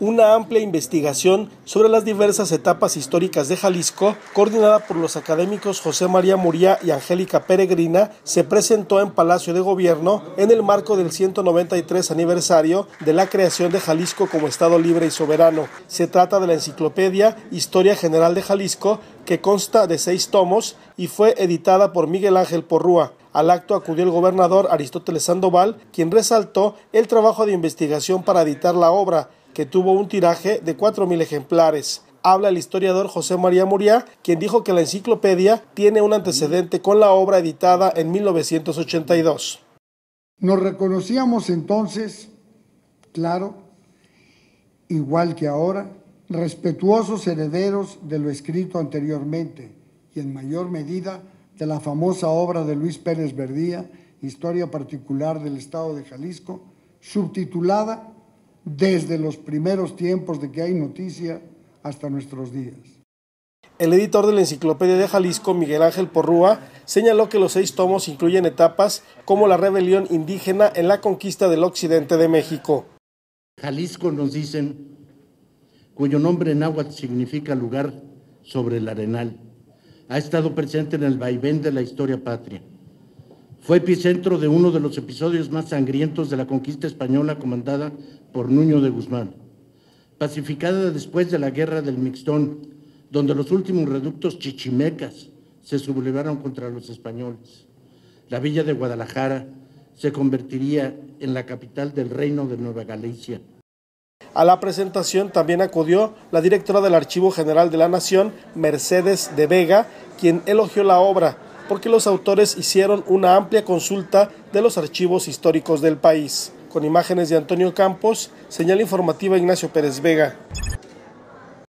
Una amplia investigación sobre las diversas etapas históricas de Jalisco, coordinada por los académicos José María Muría y Angélica Peregrina, se presentó en Palacio de Gobierno en el marco del 193 aniversario de la creación de Jalisco como Estado libre y soberano. Se trata de la enciclopedia Historia General de Jalisco, que consta de seis tomos y fue editada por Miguel Ángel Porrúa. Al acto acudió el gobernador Aristóteles Sandoval, quien resaltó el trabajo de investigación para editar la obra, que tuvo un tiraje de 4.000 ejemplares. Habla el historiador José María Muriá, quien dijo que la enciclopedia tiene un antecedente con la obra editada en 1982. Nos reconocíamos entonces, claro, igual que ahora, respetuosos herederos de lo escrito anteriormente y en mayor medida de la famosa obra de Luis Pérez Verdía, Historia particular del Estado de Jalisco, subtitulada desde los primeros tiempos de que hay noticia hasta nuestros días. El editor de la Enciclopedia de Jalisco, Miguel Ángel Porrúa, señaló que los seis tomos incluyen etapas como la rebelión indígena en la conquista del occidente de México. Jalisco nos dicen, cuyo nombre en náhuatl significa lugar sobre el arenal, ha estado presente en el vaivén de la historia patria. Fue epicentro de uno de los episodios más sangrientos de la conquista española comandada por Nuño de Guzmán, pacificada después de la guerra del Mixtón, donde los últimos reductos chichimecas se sublevaron contra los españoles. La villa de Guadalajara se convertiría en la capital del reino de Nueva Galicia. A la presentación también acudió la directora del Archivo General de la Nación, Mercedes de Vega, quien elogió la obra porque los autores hicieron una amplia consulta de los archivos históricos del país con imágenes de Antonio Campos, señal informativa Ignacio Pérez Vega.